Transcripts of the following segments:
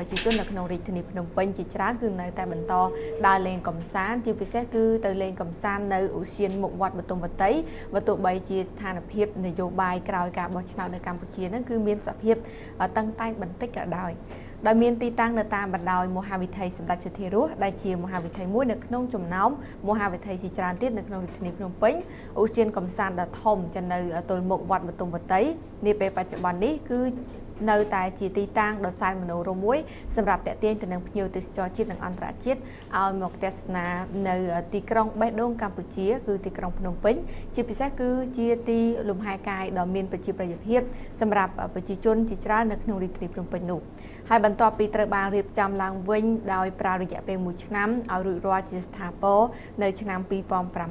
ប្រជាជននៅក្នុងរាជធានីភ្នំពេញជាច្រើនគឺនៅតែបន្តដើរលេងកំសាន្តជាពិសេសគឺទៅលេងកំសាន្តនៅឧស្សាហមុខវត្តបទុមវតីបើទោះបីជាស្ថានភាពនយោបាយក្រោយការបោះឆ្នោតនៅកម្ពុជានឹងគឺមានសភាពតឹងតែងបន្តិចក៏ដោយដោយមានទីតាំងនៅតាមបណ្ដោយមហាវិថីសម្ដេចសទ្ធារស់ដែលជាមហាវិថីមួយនៅក្នុងចំណោមមហាវិថីជាច្រើនទៀតនៅក្នុងរាជធានីភ្នំពេញឧស្សាហកំសាន្តដ៏ធំទៅនៅទល់មុខវត្តបទុមវតីនាពេលបច្ចុប្បន្ននេះគឺនៅតែជាទីតាំងដ៏សែនមនោរម្យមួយសម្រាប់តេទៀងទៅនឹងភ្ញៀវទេសចរជាតិនិងអន្តរជាតិឲ្យមកទស្សនានៅទីក្រុងបេះដូងកម្ពុជា គឺទីក្រុងភ្នំពេញ ជាពិសេសគឺជាទីលំហែកាយដ៏មានប្រជាប្រិយភាពសម្រាប់ប្រជាជនជាច្រើននៅក្នុងរាជធានីភ្នំពេញនោះហើយបន្ទាប់ពីត្រូវបានរៀបចំឡើងវិញដោយប្រើរយៈពេល1ឆ្នាំឲ្យរួចរាល់ជាស្ថាពរនៅឆ្នាំ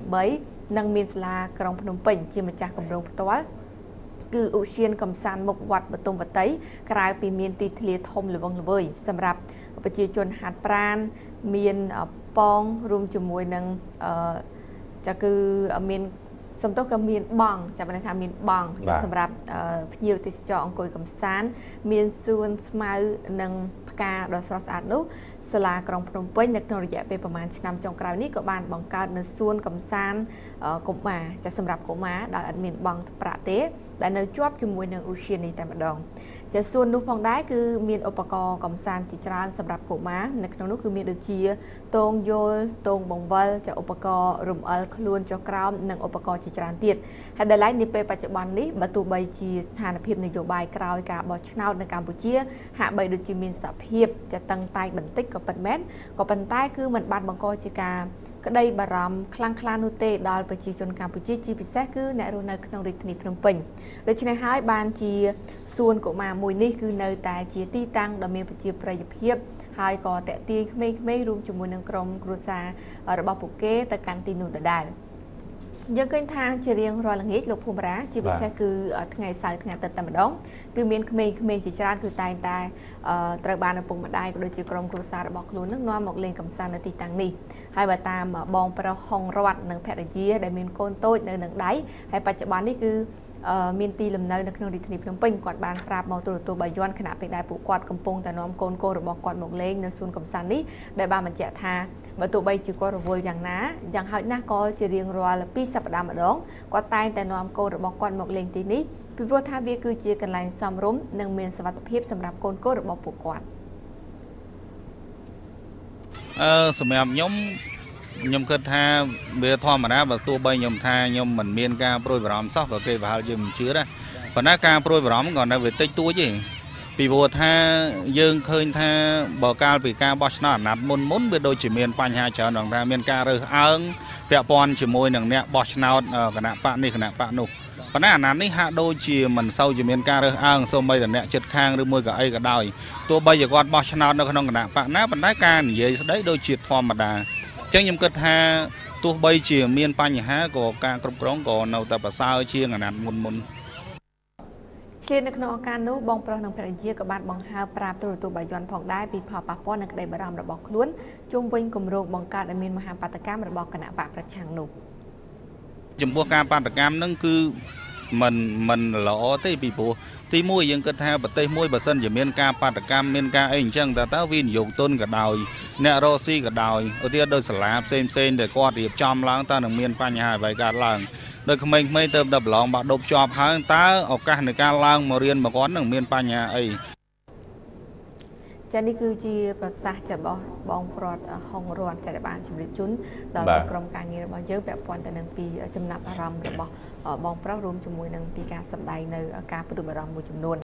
2008និងមានសាលាក្រុងភ្នំពេញជាម្ចាស់គម្រោងផ្ទាល់ គឺឧស្សាហកំសាន្តមុខវត្តបទុមវតីក្រៅពីមានទីធ្លាធំល្វឹងល្វើយសម្រាប់ប្រជាជនហាត់ប្រានមានប៉ងរួមជាមួយនឹងអឺចាគឺមាន សំទោសក៏មានបងចាំបានថាមានបងសម្រាប់ភ្ញៀវទេសចរអង្គុយកំសាន្តមានសួនស្មៅនិងផ្កាដ៏ស្រស់ស្អាតនោះសាលាក្រុងភ្នំពេញនៅក្នុងរយៈពេលប្រហែលឆ្នាំចុងក្រោយនេះក៏បានបង្កើតនៅសួនកំសាន្តកុមារចាសម្រាប់កុមារដោយអត់មានបងប្រាក់ទេ ដែលនៅជាប់ជាមួយនឹងឧស្សាហនេះតែម្ដងចាសួននោះផងដែរគឺមានឧបករណ៍កំសាន្តជាច្រើនសម្រាប់កុមារនៅក្នុងនោះគឺមានដូចជាតងយល់តងបង្វិលចាឧបករណ៍រំអិលខ្លួនចុះក្រោមនិងឧបករណ៍ជាច្រើនទៀតហើយដែលឡែកនាពេលបច្ចុប្បន្ននេះបើទោះបីជាស្ថានភាពនយោបាយក្រោយការបោះឆ្នោតនៅកម្ពុជា ហាក់បីដូចជាមានសភាពចាតឹងតែងបន្តិចក៏ពិតមែនក៏ប៉ុន្តែគឺมันបានបង្កជាការក្តីបារម្ភខ្លាំងក្លានោះទេដល់ប្រជាជនកម្ពុជាជាពិសេសគឺអ្នករស់នៅក្នុងរាជធានីភ្នំពេញដូច្នេះហើយបានជាសួនកុមារមួយនេះគឺនៅតែជាទីតាំងដ៏មានប្រជាប្រិយភាពហើយក៏តេទៀងក្មេងៗរួមជាមួយនឹងក្រុមគ្រួសាររបស់ពួកគេទៅកាន់ទីនោះដដែល។ យើងឃើញថាជារៀងរាល់ល្ងាចលោកភូមិរាជាពិសេសគឺថ្ងៃសៅរ៍ថ្ងៃអាទិត្យតែម្ដងគឺមានក្មេងៗជាច្រើនគឺតែងតែត្រូវបានឪពុកម្ដាយក៏ដូចជាក្រុមគ្រួសាររបស់ខ្លួននឹងនាំមកលេងកម្សាន្តនៅទីតាំងនេះហើយបើតាមបងប្រុសហុងរតនិងភរិយាដែលមានកូនតូចនៅនឹងដៃហើយបច្ចុប្បន្ននេះគឺ មានទីលំនៅនៅក្នុងរាជធានីភ្នំពេញគាត់បានប្រាប់មកទូរទស្សន៍បាយ័នខណៈពេលដែលពួកគាត់កំពុងតែនាំកូនកូនរបស់គាត់មកលេងនៅសួនកំសាន្តនេះដែលបានបញ្ជាក់ថាបើទោះបីជាគាត់រវល់យ៉ាងណាយ៉ាងហោចណាស់ក៏ជារៀងរាល់2សប្តាហ៍ម្ដងគាត់តែងតែនាំកូនរបស់គាត់មកលេងទីនេះពីព្រោះថាវាគឺជាកន្លែងសមរម្យនិងមានសុវត្ថិភាពសម្រាប់កូនកូនរបស់ពួកគាត់អឺសម្រាប់ខ្ញុំ ខ្ញុំគិតថាវាធម្មតាបើទោះបីខ្ញុំថាខ្ញុំមិនមានការប្រួយបារម្ភសោះក៏គេប្រហែលជាមិនជឿដែរប៉ុន្តែការប្រួយបារម្ភក៏នៅវាតិចតួចទេពីព្រោះថាយើងឃើញថាបើកាលពីការបោះឆ្នោតអាណត្តិមុនមុនវាដូចជាមានបញ្ហាច្រើនដល់ថាមានការរើសអើងពាក់ព័ន្ធជាមួយនឹងអ្នកបោះឆ្នោតគណៈបកនេះគណៈបកនោះប៉ុន្តែអាណត្តិនេះហាក់ដូចជាមិនសូវជាមានការរើសអើងសូម្បីតែអ្នកចិត្តខាងឬមួយក៏អីក៏ដោយទោះបីជាគាត់បោះឆ្នោតនៅក្នុងគណៈបកណាប៉ុន្តែការនិយាយស្ដីដូចជាធម្មតា ចឹងខ្ញុំគិតថាទោះបីជាមានបញ្ហាក៏ការគ្រប់គ្រងក៏នៅតែប្រសើរជាងអាណត្តិមុនមុនឆ្លៀតនៅក្នុងឱកាសនោះបងប្រុសនិងភរិយាក៏បានបង្ហើបប្រាប់ទូរទស្សន៍បាយ័នផងដែរពីផលប៉ះពាល់និងក្តីបារម្ភរបស់ខ្លួនជុំវិញគម្រោងបង្កើតឲ្យមានមហាបាតកម្មរបស់គណៈបកប្រឆាំងនោះចំពោះការបាតកម្មនឹងគឺ មិនមិនល្អទេពីព្រោះទីមួយយើងគិតថាប្រទេសមួយបើសិនជាមានការបាតកម្មមានការអីអញ្ចឹងតើតើវិនិយោគទុនក៏ដោយអ្នករកស៊ីក៏ដោយឧទាហរណ៍ដោយសាលាផ្សេងផ្សេងដែលគាត់រៀបចំឡើងតើនឹងមានបញ្ហាអ្វីកើតឡើងដោយក្មេងៗទៅតែប្រឡងបាក់ដប់ជាប់ហើយតើឱកាសនៃការឡើងមករៀនមកគាត់នឹងមានបញ្ហាអី ចានេះគឺជាប្រសាសន៍របស់បងប្រដ្ឋហុងរតចាដែលបានជម្រាបជូនដល់ក្រុមការងាររបស់យើងពាក់ព័ន្ធទៅនឹងពីចំណាប់អារម្មណ៍របស់បងប្រុសរួមជាមួយនឹងពីការសម្ដែងនៅការផ្ទុះបារម្ភមួយចំនួន